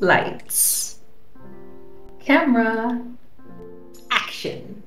Lights. Camera. Action.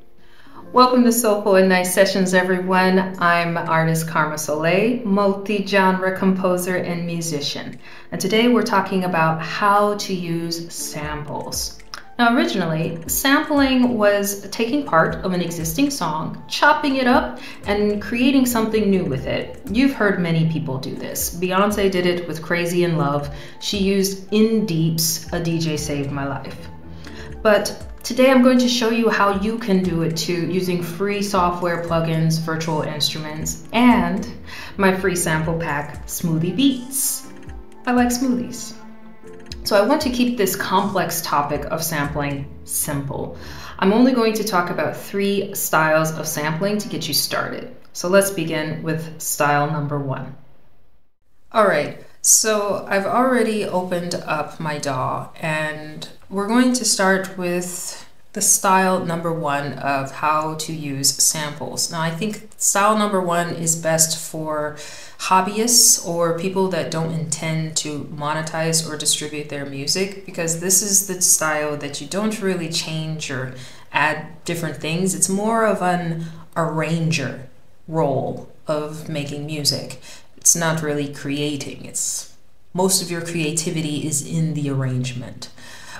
Welcome to Soulful and Nice Sessions, everyone. I'm artist Karma Soleil, multi-genre composer and musician. And today we're talking about how to use samples. Now, originally, sampling was taking part of an existing song, chopping it up, and creating something new with it. You've heard many people do this. Beyonce did it with Crazy in Love. She used Indeep's A DJ Saved My Life. But today I'm going to show you how you can do it too using free software plugins, virtual instruments, and my free sample pack, Smoothie Beats. I like smoothies. So I want to keep this complex topic of sampling simple. I'm only going to talk about three styles of sampling to get you started. So let's begin with style number one. All right, so I've already opened up my DAW and we're going to start with the style number one of how to use samples. Now I think style number one is best for hobbyists or people that don't intend to monetize or distribute their music because this is the style that you don't really change or add different things. It's more of an arranger role of making music. It's not really creating. It's most of your creativity is in the arrangement.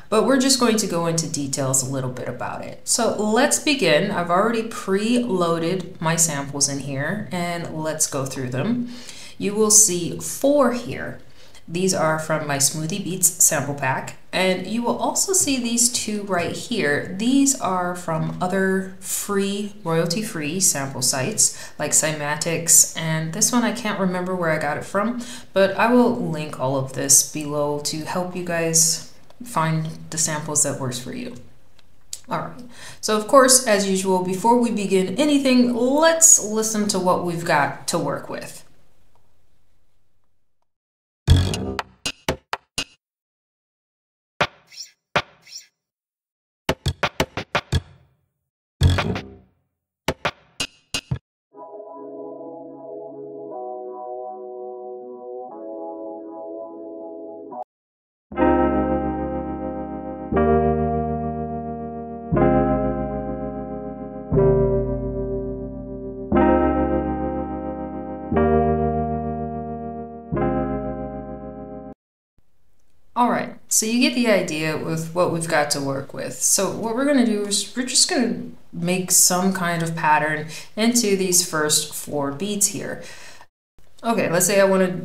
But we're just going to go into details a little bit about it. So let's begin. I've already pre-loaded my samples in here and let's go through them. You will see four here. These are from my Smoothie Beats sample pack. And you will also see these two right here. These are from other free, royalty-free sample sites like Cymatics. And this one, I can't remember where I got it from, but I will link all of this below to help you guys find the samples that works for you. All right, so of course, as usual, before we begin anything, let's listen to what we've got to work with. All right, so you get the idea with what we've got to work with. So what we're gonna do is we're just gonna make some kind of pattern into these first four beats here. Okay, let's say I wanna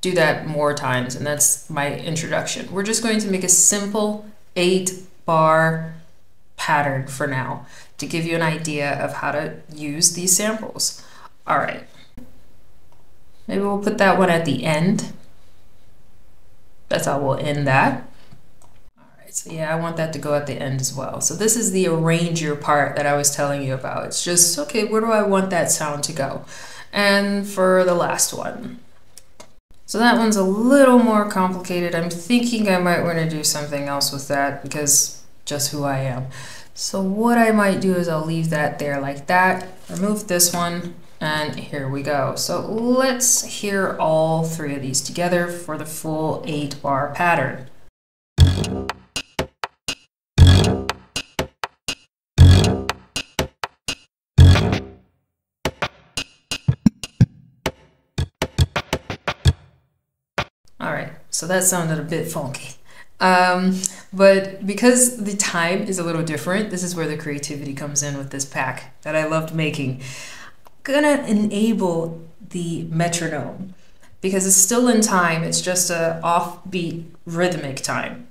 do that more times and that's my introduction. We're just going to make a simple eight bar pattern for now to give you an idea of how to use these samples. All right, maybe we'll put that one at the end that's how we'll end that. All right, so yeah, I want that to go at the end as well. So this is the arranger part that I was telling you about. It's just, okay, where do I want that sound to go? And for the last one. So that one's a little more complicated. I'm thinking I might want to do something else with that because just who I am. So what I might do is I'll leave that there like that, remove this one, and here we go. So let's hear all three of these together for the full eight bar pattern. All right, so that sounded a bit funky. Um, but because the time is a little different, this is where the creativity comes in with this pack that I loved making gonna enable the metronome because it's still in time. It's just a offbeat rhythmic time.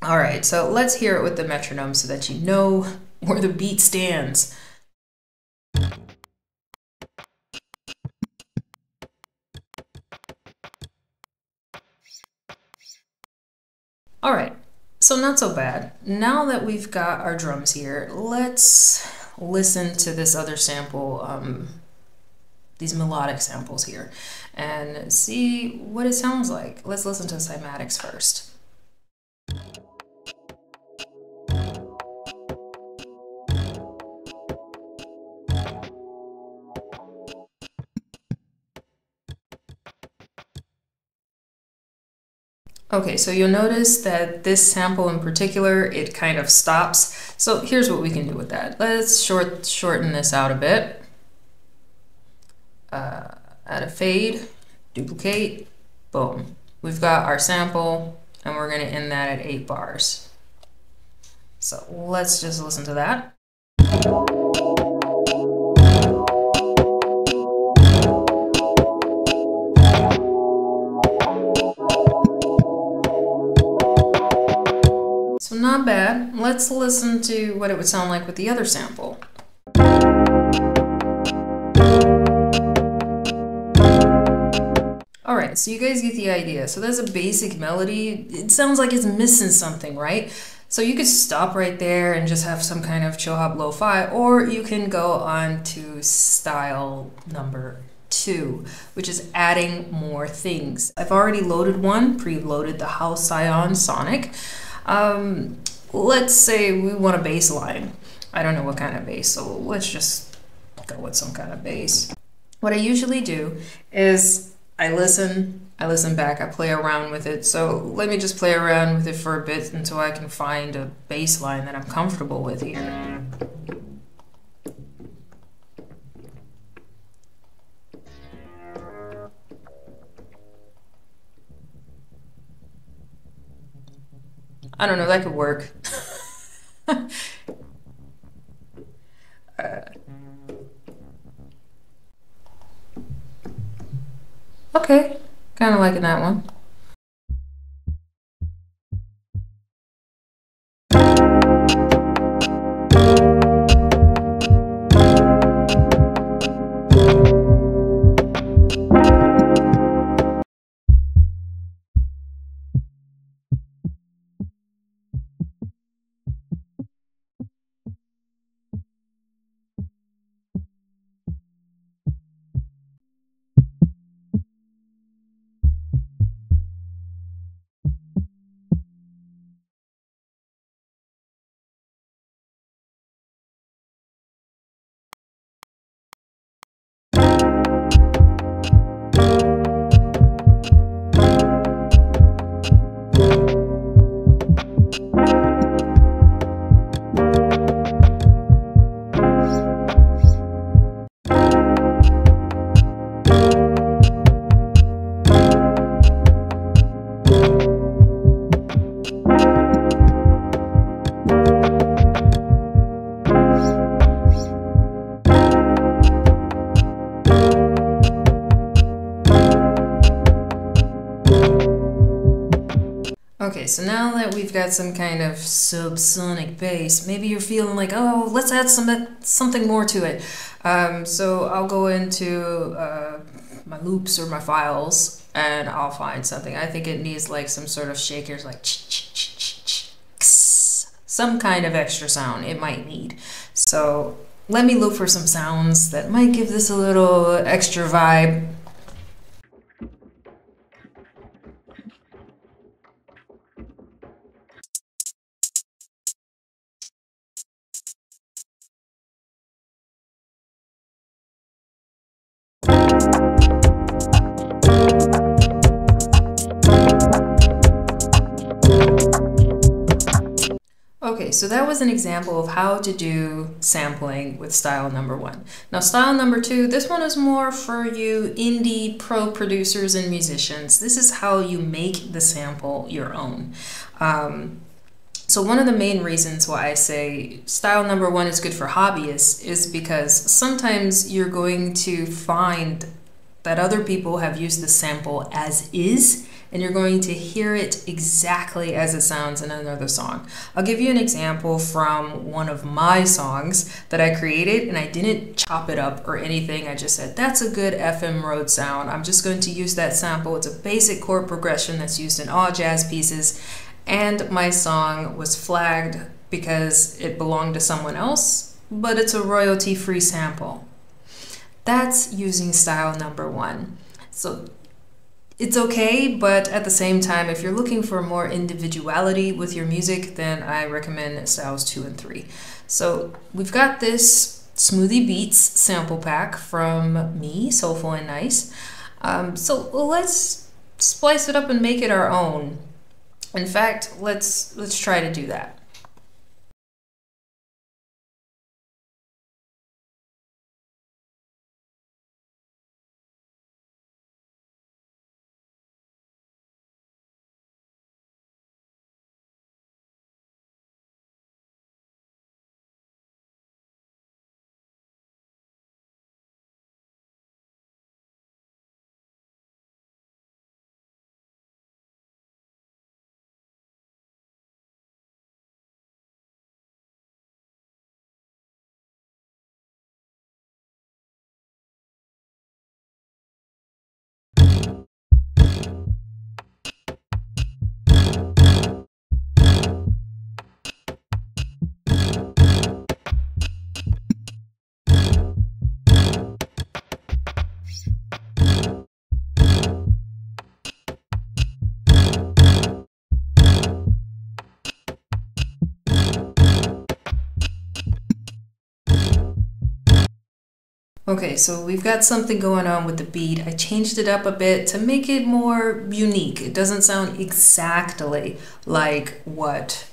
All right, so let's hear it with the metronome so that you know where the beat stands. All right, so not so bad. Now that we've got our drums here, let's listen to this other sample, um, these melodic samples here, and see what it sounds like. Let's listen to cymatics first. Okay, so you'll notice that this sample in particular, it kind of stops. So here's what we can do with that. Let's short shorten this out a bit. Uh, add a fade, duplicate, boom. We've got our sample and we're gonna end that at eight bars. So let's just listen to that. Let's listen to what it would sound like with the other sample. Alright, so you guys get the idea. So there's a basic melody. It sounds like it's missing something, right? So you could stop right there and just have some kind of chill hop lo-fi, or you can go on to style number two, which is adding more things. I've already loaded one, preloaded the House Scion Sonic. Um, let's say we want a bass line. I don't know what kind of bass, so let's just go with some kind of bass. What I usually do is I listen, I listen back, I play around with it. So let me just play around with it for a bit until I can find a bass line that I'm comfortable with here. I don't know, that could work. uh, okay, kind of liking that one. Okay, so now that we've got some kind of subsonic bass, maybe you're feeling like, oh, let's add some something more to it. Um, so I'll go into uh, my loops or my files and I'll find something. I think it needs like some sort of shakers, like some kind of extra sound it might need. So let me look for some sounds that might give this a little extra vibe. So that was an example of how to do sampling with style number one. Now style number two, this one is more for you indie pro producers and musicians. This is how you make the sample your own. Um, so one of the main reasons why I say style number one is good for hobbyists is because sometimes you're going to find that other people have used the sample as is and you're going to hear it exactly as it sounds in another song. I'll give you an example from one of my songs that I created and I didn't chop it up or anything. I just said, that's a good FM Rhodes sound. I'm just going to use that sample. It's a basic chord progression that's used in all jazz pieces. And my song was flagged because it belonged to someone else, but it's a royalty free sample. That's using style number one. So it's okay, but at the same time, if you're looking for more individuality with your music, then I recommend styles two and three. So we've got this Smoothie Beats sample pack from me, Soulful and Nice. Um, so let's splice it up and make it our own. In fact, let's let's try to do that. Okay, so we've got something going on with the beat. I changed it up a bit to make it more unique. It doesn't sound exactly like what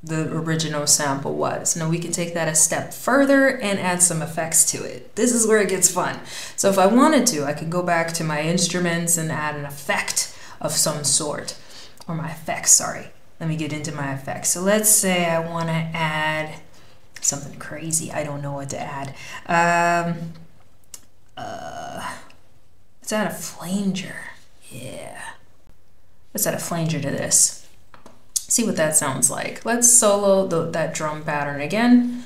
the original sample was. Now we can take that a step further and add some effects to it. This is where it gets fun. So if I wanted to, I could go back to my instruments and add an effect of some sort. Or my effects, sorry. Let me get into my effects. So let's say I want to add something crazy. I don't know what to add. Um, uh, let's add a flanger. Yeah. Let's add a flanger to this. See what that sounds like. Let's solo the, that drum pattern again.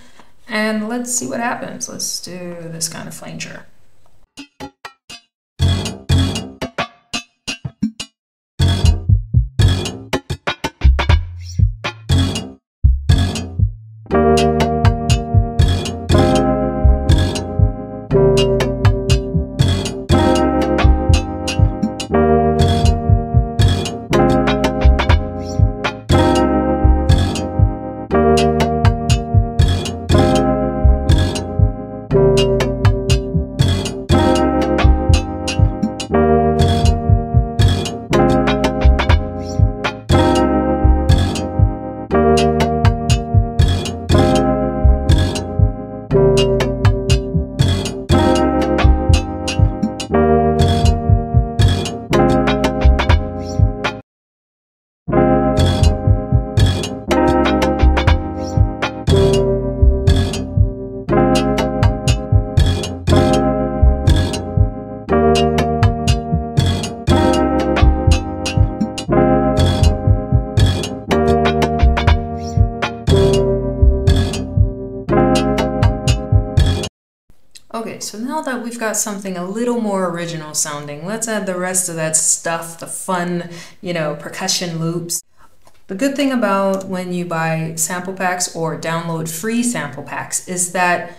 And let's see what happens. Let's do this kind of flanger. That we've got something a little more original sounding, let's add the rest of that stuff, the fun, you know, percussion loops. The good thing about when you buy sample packs or download free sample packs is that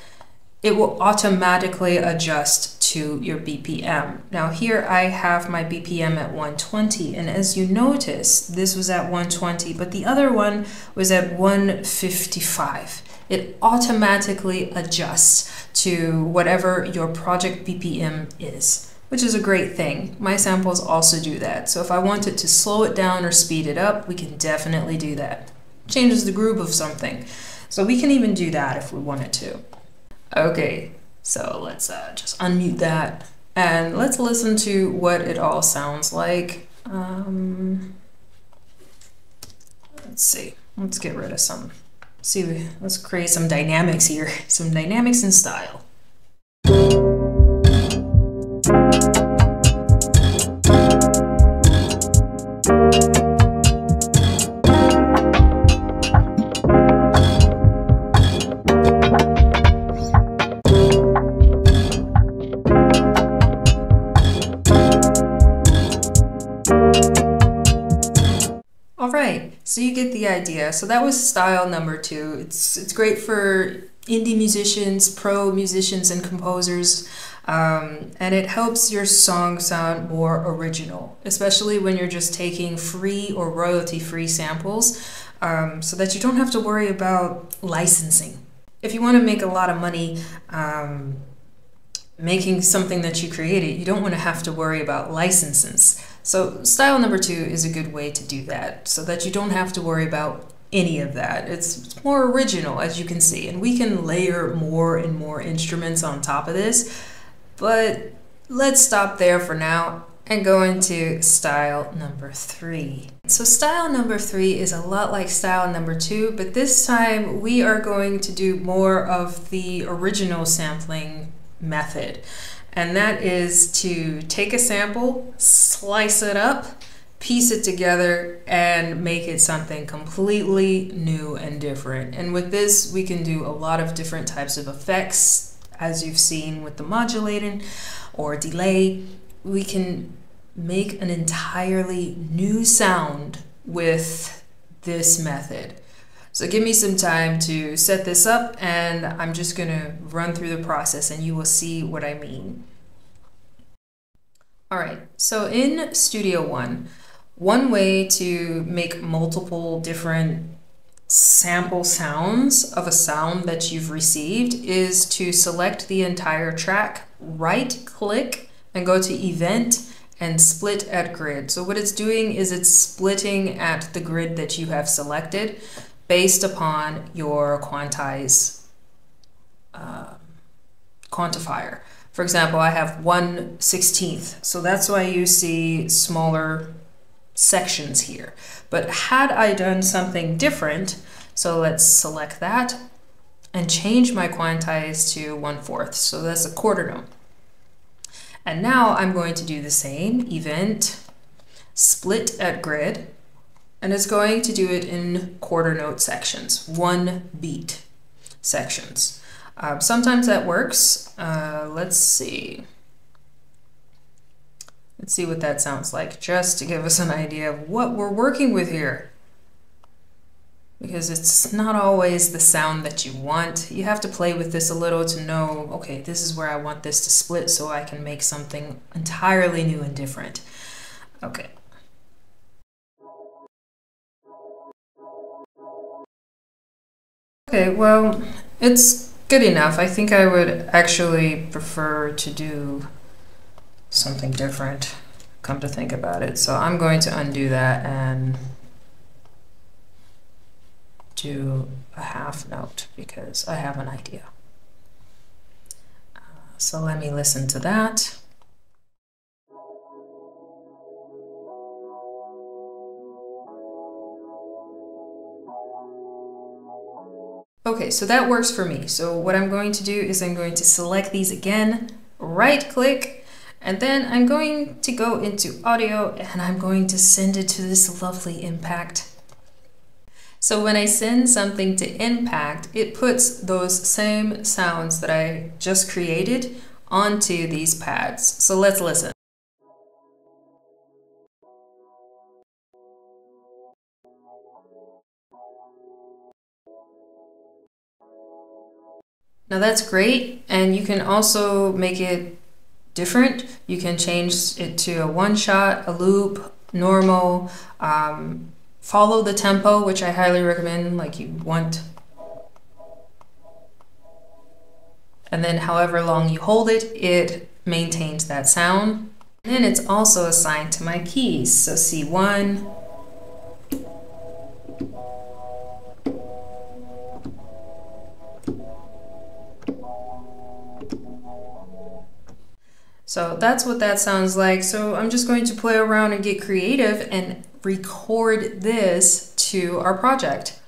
it will automatically adjust to your BPM. Now here I have my BPM at 120 and as you notice this was at 120 but the other one was at 155 it automatically adjusts to whatever your project BPM is, which is a great thing. My samples also do that. So if I wanted to slow it down or speed it up, we can definitely do that. Changes the groove of something. So we can even do that if we wanted to. Okay, so let's uh, just unmute that and let's listen to what it all sounds like. Um, let's see, let's get rid of some see, let's create some dynamics here, some dynamics and style. So that was style number two. It's it's great for indie musicians, pro musicians, and composers. Um, and it helps your song sound more original, especially when you're just taking free or royalty free samples um, so that you don't have to worry about licensing. If you want to make a lot of money um, making something that you created, you don't want to have to worry about licenses. So style number two is a good way to do that so that you don't have to worry about any of that. It's more original as you can see and we can layer more and more instruments on top of this but let's stop there for now and go into style number three. So style number three is a lot like style number two, but this time we are going to do more of the original sampling method. And that is to take a sample, slice it up, piece it together, and make it something completely new and different. And with this, we can do a lot of different types of effects, as you've seen with the modulating or delay. We can make an entirely new sound with this method. So give me some time to set this up and I'm just gonna run through the process and you will see what I mean. All right, so in Studio One, one way to make multiple different sample sounds of a sound that you've received is to select the entire track, right click and go to event and split at grid. So what it's doing is it's splitting at the grid that you have selected based upon your quantize uh, quantifier. For example, I have 1 16th, so that's why you see smaller sections here. But had I done something different, so let's select that and change my quantize to 1 4th, so that's a quarter note. And now I'm going to do the same event, split at grid, and it's going to do it in quarter note sections, one beat sections. Uh, sometimes that works. Uh, let's see. Let's see what that sounds like, just to give us an idea of what we're working with here because it's not always the sound that you want. You have to play with this a little to know, okay, this is where I want this to split so I can make something entirely new and different. Okay. Okay, well, it's good enough. I think I would actually prefer to do something different, come to think about it. So I'm going to undo that and do a half note because I have an idea. Uh, so let me listen to that. Okay, so that works for me. So what I'm going to do is I'm going to select these again, right click, and then I'm going to go into audio and I'm going to send it to this lovely impact so when I send something to Impact, it puts those same sounds that I just created onto these pads. So let's listen. Now that's great, and you can also make it different. You can change it to a one shot, a loop, normal, um, follow the tempo, which I highly recommend, like you want. And then however long you hold it, it maintains that sound. And then it's also assigned to my keys. So C1, So that's what that sounds like. So I'm just going to play around and get creative and record this to our project.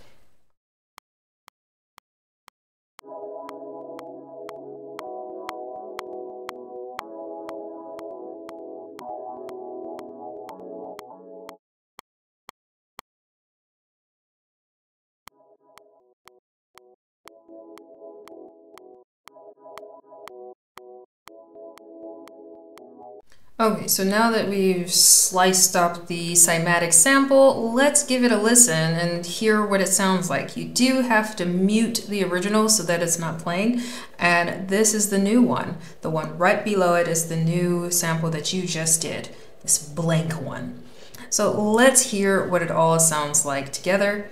Okay, so now that we've sliced up the cymatic sample, let's give it a listen and hear what it sounds like. You do have to mute the original so that it's not playing, and this is the new one. The one right below it is the new sample that you just did, this blank one. So let's hear what it all sounds like together.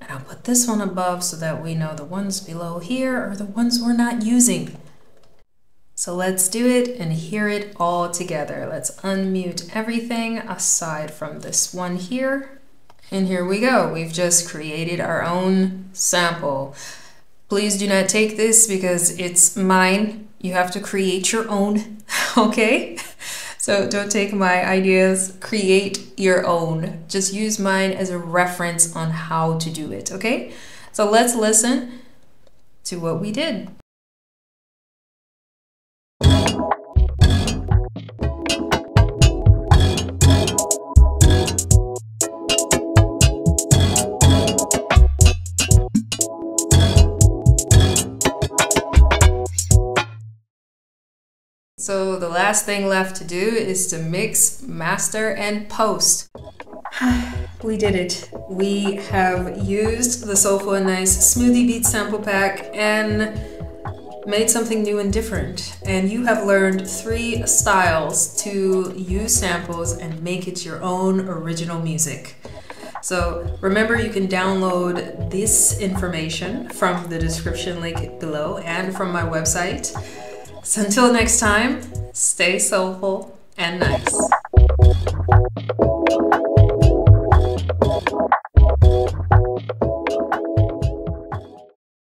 And I'll put this one above so that we know the ones below here are the ones we're not using. So let's do it and hear it all together. Let's unmute everything aside from this one here. And here we go. We've just created our own sample. Please do not take this because it's mine. You have to create your own, okay? So don't take my ideas, create your own. Just use mine as a reference on how to do it, okay? So let's listen to what we did. So the last thing left to do is to mix, master, and post. we did it. We have used the Soulful and Nice Smoothie Beat sample pack and made something new and different. And you have learned three styles to use samples and make it your own original music. So remember you can download this information from the description link below and from my website. So until next time, stay soulful and nice.